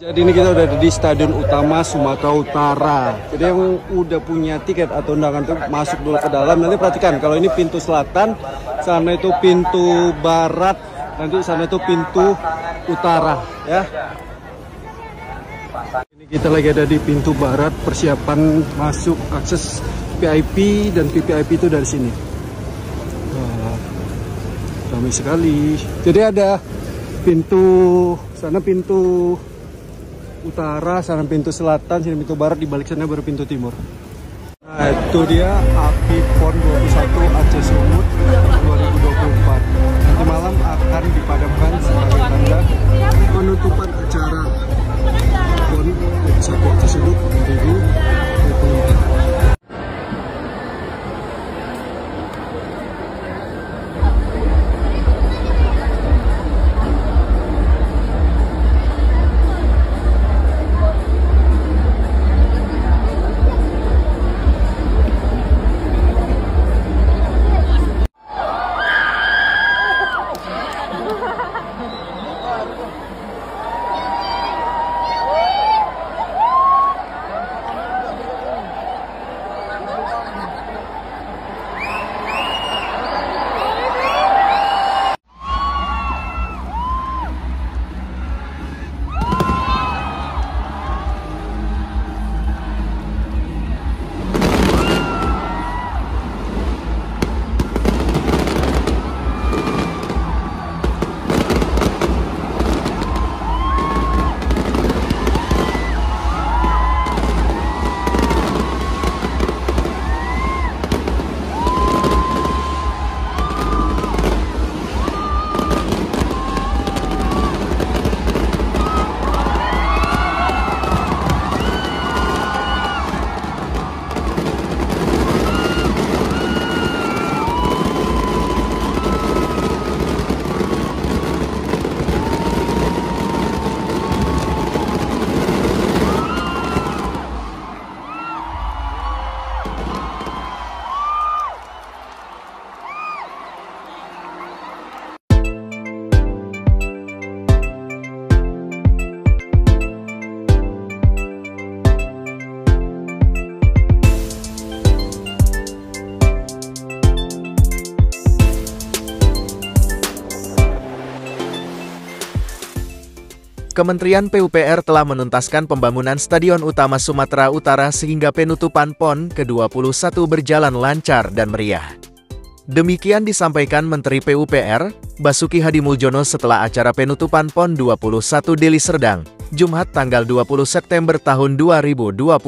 Jadi ini kita udah di Stadion Utama Sumatera Utara. Jadi yang udah punya tiket atau undangan tuh masuk dulu ke dalam. Nanti perhatikan kalau ini pintu selatan, sana itu pintu barat, nanti sana itu pintu utara, ya. Ini kita lagi ada di pintu barat, persiapan masuk akses VIP dan VVIP itu dari sini. Ramai sekali. Jadi ada pintu sana pintu utara, sana pintu selatan, sini pintu barat, di balik sana baru pintu timur. Nah, itu dia api PON 21 Aceh Sumut 2024. Kementerian PUPR telah menuntaskan pembangunan Stadion Utama Sumatera Utara sehingga penutupan PON ke-21 berjalan lancar dan meriah. Demikian disampaikan Menteri PUPR, Basuki Hadi Muljono setelah acara penutupan PON 21 Deli Serdang, Jumat tanggal 20 September tahun 2024.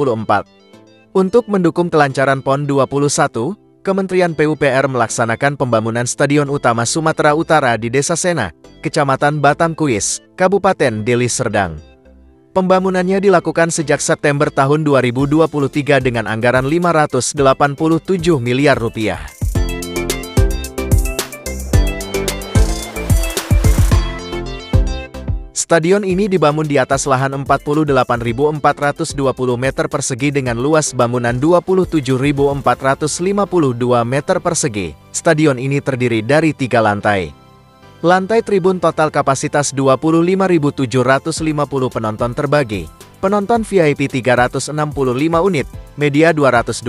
Untuk mendukung kelancaran PON 21, Kementerian PUPR melaksanakan pembangunan Stadion Utama Sumatera Utara di Desa Sena, Kecamatan Batamkuis, Kabupaten Deli Serdang. Pembangunannya dilakukan sejak September tahun 2023 dengan anggaran 587 miliar rupiah. Stadion ini dibangun di atas lahan 48.420 meter persegi dengan luas bangunan 27.452 meter persegi. Stadion ini terdiri dari tiga lantai. Lantai tribun total kapasitas 25.750 penonton terbagi. Penonton VIP 365 unit, media 224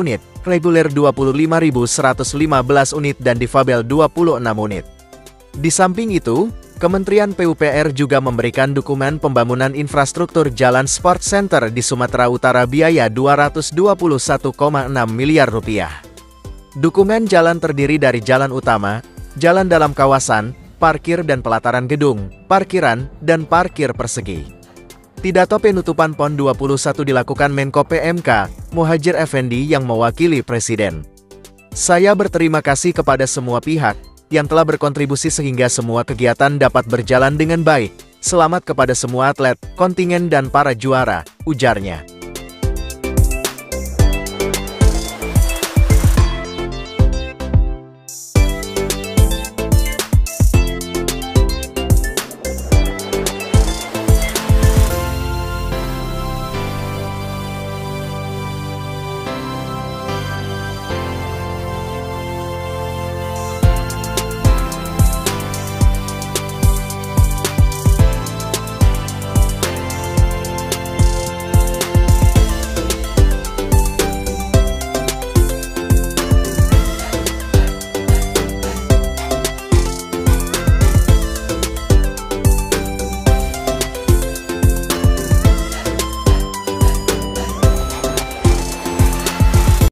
unit, reguler 25.115 unit dan difabel 26 unit. Di samping itu, Kementerian PUPR juga memberikan dokumen pembangunan infrastruktur Jalan Sport Center di Sumatera Utara biaya 221,6 miliar rupiah. Dokumen jalan terdiri dari jalan utama, jalan dalam kawasan, parkir dan pelataran gedung, parkiran, dan parkir persegi. Pidato penutupan PON 21 dilakukan Menko PMK, Muhajir Effendi yang mewakili Presiden. Saya berterima kasih kepada semua pihak, yang telah berkontribusi sehingga semua kegiatan dapat berjalan dengan baik. Selamat kepada semua atlet, kontingen dan para juara, ujarnya.